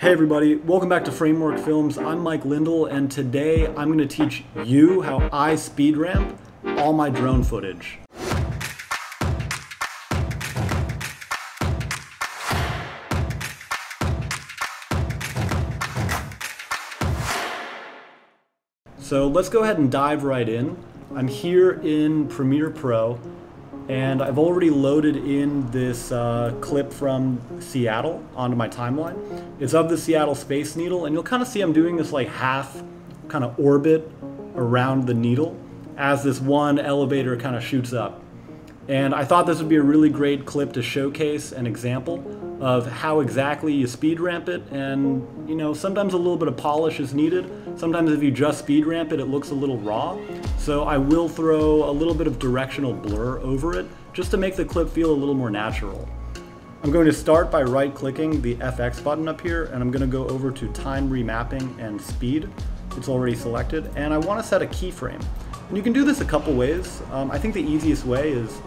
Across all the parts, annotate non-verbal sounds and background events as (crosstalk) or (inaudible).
Hey everybody, welcome back to Framework Films. I'm Mike Lindell and today I'm going to teach you how I speed ramp all my drone footage. So let's go ahead and dive right in. I'm here in Premiere Pro and I've already loaded in this uh, clip from Seattle onto my timeline. It's of the Seattle Space Needle, and you'll kind of see I'm doing this like half kind of orbit around the needle as this one elevator kind of shoots up. And I thought this would be a really great clip to showcase an example of how exactly you speed ramp it. And, you know, sometimes a little bit of polish is needed. Sometimes if you just speed ramp it, it looks a little raw. So I will throw a little bit of directional blur over it just to make the clip feel a little more natural. I'm going to start by right clicking the FX button up here and I'm going to go over to time remapping and speed. It's already selected and I want to set a keyframe. And you can do this a couple ways. Um, I think the easiest way is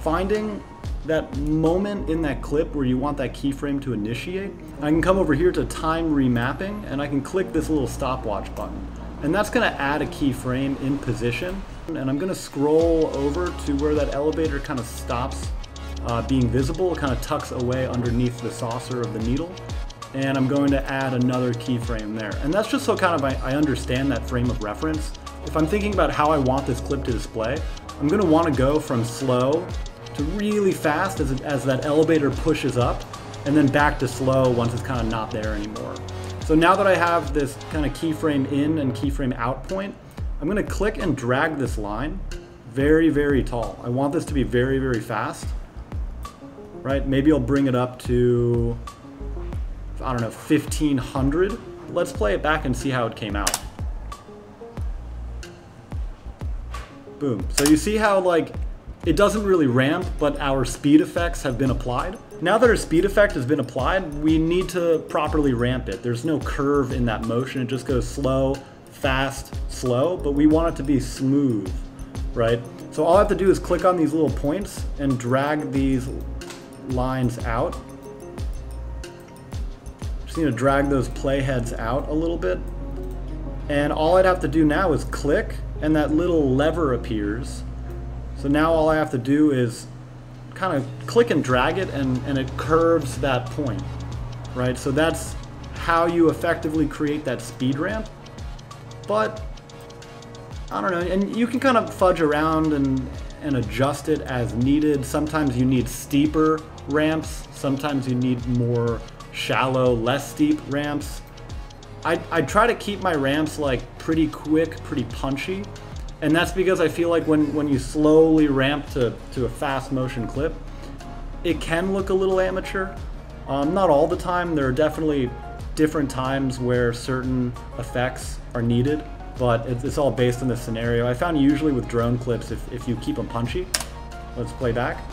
finding that moment in that clip where you want that keyframe to initiate. I can come over here to time remapping and I can click this little stopwatch button. And that's gonna add a keyframe in position. And I'm gonna scroll over to where that elevator kind of stops uh, being visible. Kind of tucks away underneath the saucer of the needle. And I'm going to add another keyframe there. And that's just so kind of I, I understand that frame of reference. If I'm thinking about how I want this clip to display, I'm gonna wanna go from slow to really fast as, as that elevator pushes up, and then back to slow once it's kind of not there anymore. So now that I have this kind of keyframe in and keyframe out point, I'm gonna click and drag this line very, very tall. I want this to be very, very fast, right? Maybe I'll bring it up to, I don't know, 1500. Let's play it back and see how it came out. Boom. So you see how like it doesn't really ramp, but our speed effects have been applied. Now that our speed effect has been applied, we need to properly ramp it. There's no curve in that motion. It just goes slow, fast, slow, but we want it to be smooth, right? So all I have to do is click on these little points and drag these lines out. Just need to drag those playheads out a little bit. And all I'd have to do now is click and that little lever appears so now all I have to do is kind of click and drag it and, and it curves that point, right? So that's how you effectively create that speed ramp. But, I don't know, and you can kind of fudge around and, and adjust it as needed. Sometimes you need steeper ramps, sometimes you need more shallow, less steep ramps. I, I try to keep my ramps like pretty quick, pretty punchy. And that's because I feel like when, when you slowly ramp to, to a fast motion clip, it can look a little amateur. Um, not all the time, there are definitely different times where certain effects are needed, but it's, it's all based on the scenario. I found usually with drone clips, if, if you keep them punchy, let's play back,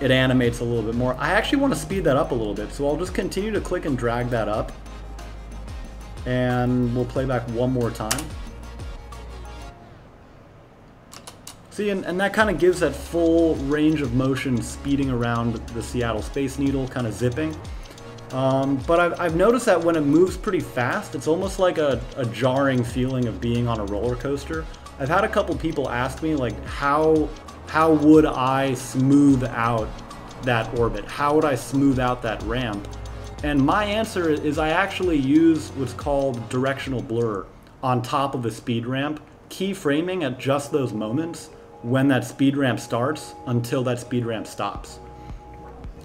it animates a little bit more. I actually want to speed that up a little bit, so I'll just continue to click and drag that up, and we'll play back one more time. See, and, and that kind of gives that full range of motion speeding around the Seattle Space Needle, kind of zipping. Um, but I've, I've, noticed that when it moves pretty fast, it's almost like a, a, jarring feeling of being on a roller coaster. I've had a couple people ask me, like, how, how would I smooth out that orbit? How would I smooth out that ramp? And my answer is I actually use what's called directional blur on top of a speed ramp, keyframing at just those moments when that speed ramp starts until that speed ramp stops.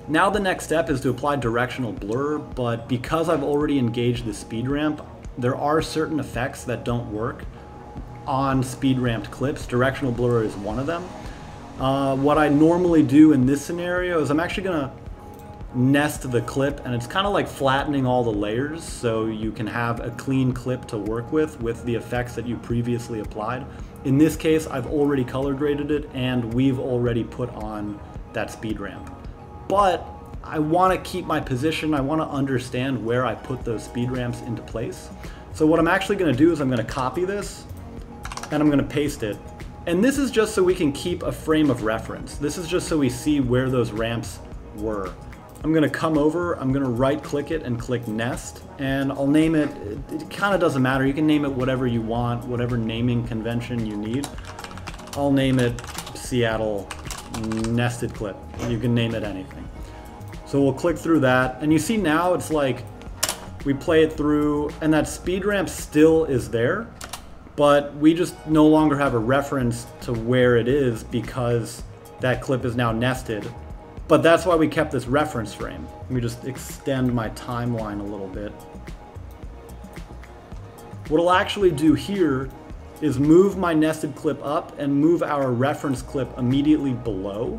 Now the next step is to apply directional blur, but because I've already engaged the speed ramp, there are certain effects that don't work on speed ramped clips. Directional blur is one of them. Uh, what I normally do in this scenario is I'm actually gonna nest the clip and it's kind of like flattening all the layers so you can have a clean clip to work with with the effects that you previously applied. In this case, I've already color graded it and we've already put on that speed ramp. But I want to keep my position. I want to understand where I put those speed ramps into place. So what I'm actually going to do is I'm going to copy this and I'm going to paste it. And this is just so we can keep a frame of reference. This is just so we see where those ramps were. I'm gonna come over, I'm gonna right click it and click nest, and I'll name it, it, it kind of doesn't matter, you can name it whatever you want, whatever naming convention you need. I'll name it Seattle nested clip. You can name it anything. So we'll click through that, and you see now it's like, we play it through, and that speed ramp still is there, but we just no longer have a reference to where it is because that clip is now nested but that's why we kept this reference frame. Let me just extend my timeline a little bit. What I'll actually do here is move my nested clip up and move our reference clip immediately below.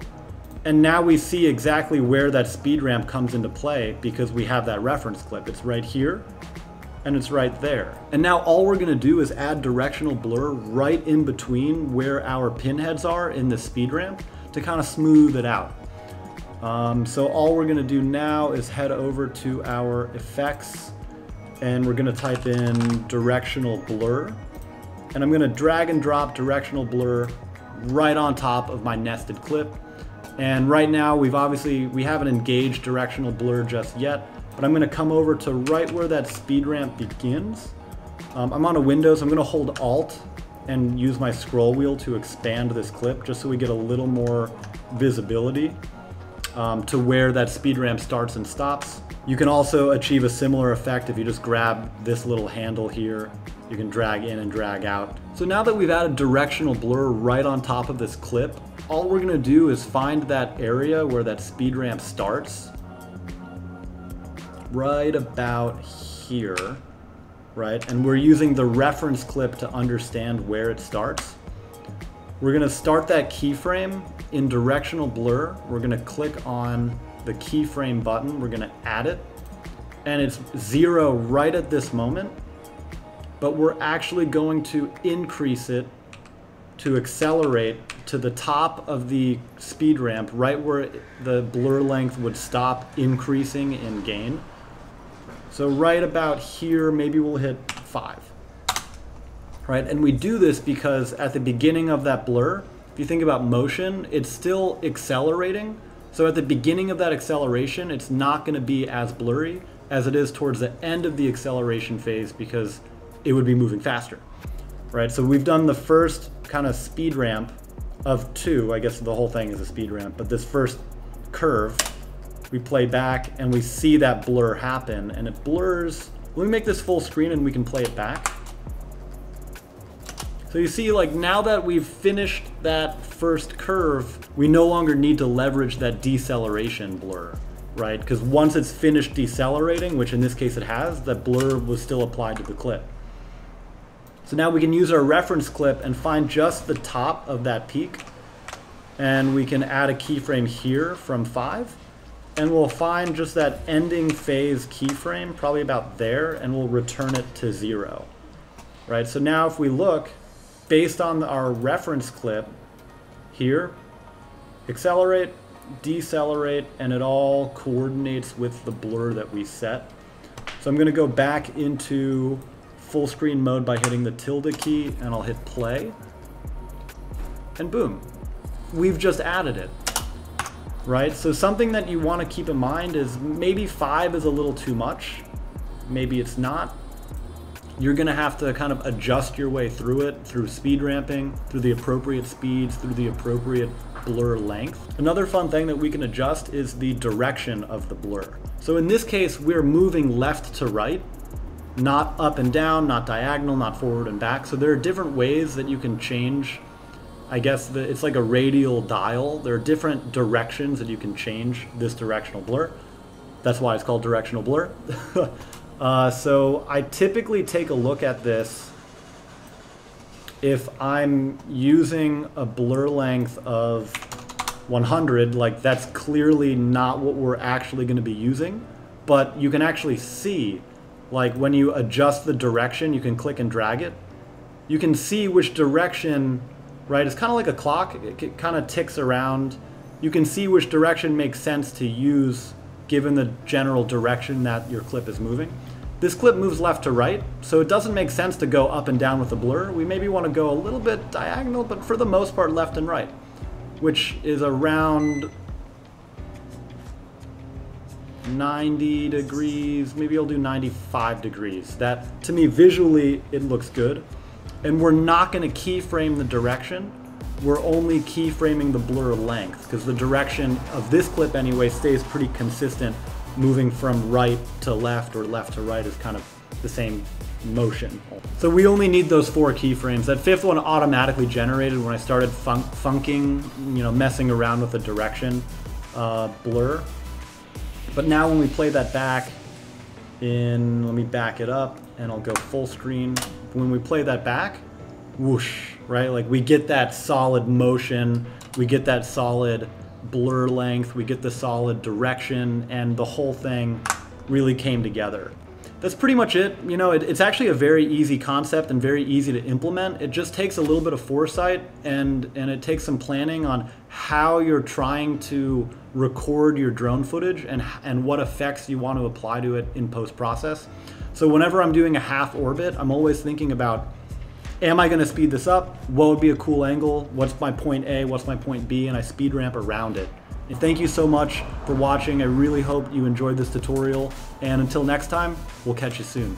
And now we see exactly where that speed ramp comes into play because we have that reference clip. It's right here and it's right there. And now all we're gonna do is add directional blur right in between where our pinheads are in the speed ramp to kind of smooth it out. Um, so all we're gonna do now is head over to our effects and we're gonna type in directional blur. And I'm gonna drag and drop directional blur right on top of my nested clip. And right now we've obviously, we haven't engaged directional blur just yet, but I'm gonna come over to right where that speed ramp begins. Um, I'm on a window, so I'm gonna hold Alt and use my scroll wheel to expand this clip just so we get a little more visibility um, to where that speed ramp starts and stops. You can also achieve a similar effect if you just grab this little handle here. You can drag in and drag out. So now that we've added directional blur right on top of this clip, all we're gonna do is find that area where that speed ramp starts. Right about here, right? And we're using the reference clip to understand where it starts. We're gonna start that keyframe in directional blur. We're gonna click on the keyframe button. We're gonna add it and it's zero right at this moment, but we're actually going to increase it to accelerate to the top of the speed ramp, right where the blur length would stop increasing in gain. So right about here, maybe we'll hit five right? And we do this because at the beginning of that blur, if you think about motion, it's still accelerating. So at the beginning of that acceleration, it's not going to be as blurry as it is towards the end of the acceleration phase because it would be moving faster, right? So we've done the first kind of speed ramp of two. I guess the whole thing is a speed ramp, but this first curve, we play back and we see that blur happen and it blurs. Let me make this full screen and we can play it back. So you see, like now that we've finished that first curve, we no longer need to leverage that deceleration blur, right? Because once it's finished decelerating, which in this case it has, that blur was still applied to the clip. So now we can use our reference clip and find just the top of that peak. And we can add a keyframe here from five. And we'll find just that ending phase keyframe, probably about there, and we'll return it to zero. Right, so now if we look, based on our reference clip here, accelerate, decelerate, and it all coordinates with the blur that we set. So I'm going to go back into full screen mode by hitting the tilde key and I'll hit play. And boom, we've just added it. Right? So something that you want to keep in mind is maybe five is a little too much. Maybe it's not you're going to have to kind of adjust your way through it through speed ramping, through the appropriate speeds, through the appropriate blur length. Another fun thing that we can adjust is the direction of the blur. So in this case, we're moving left to right, not up and down, not diagonal, not forward and back. So there are different ways that you can change. I guess the, it's like a radial dial. There are different directions that you can change this directional blur. That's why it's called directional blur. (laughs) Uh, so I typically take a look at this if I'm using a blur length of 100, like that's clearly not what we're actually going to be using, but you can actually see, like when you adjust the direction, you can click and drag it. You can see which direction, right? It's kind of like a clock. It, it kind of ticks around. You can see which direction makes sense to use given the general direction that your clip is moving. This clip moves left to right, so it doesn't make sense to go up and down with the blur. We maybe want to go a little bit diagonal, but for the most part left and right, which is around 90 degrees, maybe I'll do 95 degrees. That, to me, visually, it looks good. And we're not gonna keyframe the direction. We're only keyframing the blur length because the direction of this clip anyway stays pretty consistent moving from right to left or left to right is kind of the same motion. So we only need those four keyframes. That fifth one automatically generated when I started fun funking, you know, messing around with the direction uh, blur. But now when we play that back in, let me back it up and I'll go full screen. When we play that back, whoosh, right? Like we get that solid motion, we get that solid blur length, we get the solid direction, and the whole thing really came together. That's pretty much it. You know, it, it's actually a very easy concept and very easy to implement. It just takes a little bit of foresight and, and it takes some planning on how you're trying to record your drone footage and, and what effects you want to apply to it in post-process. So whenever I'm doing a half orbit, I'm always thinking about am I going to speed this up? What would be a cool angle? What's my point A? What's my point B? And I speed ramp around it. And thank you so much for watching. I really hope you enjoyed this tutorial. And until next time, we'll catch you soon.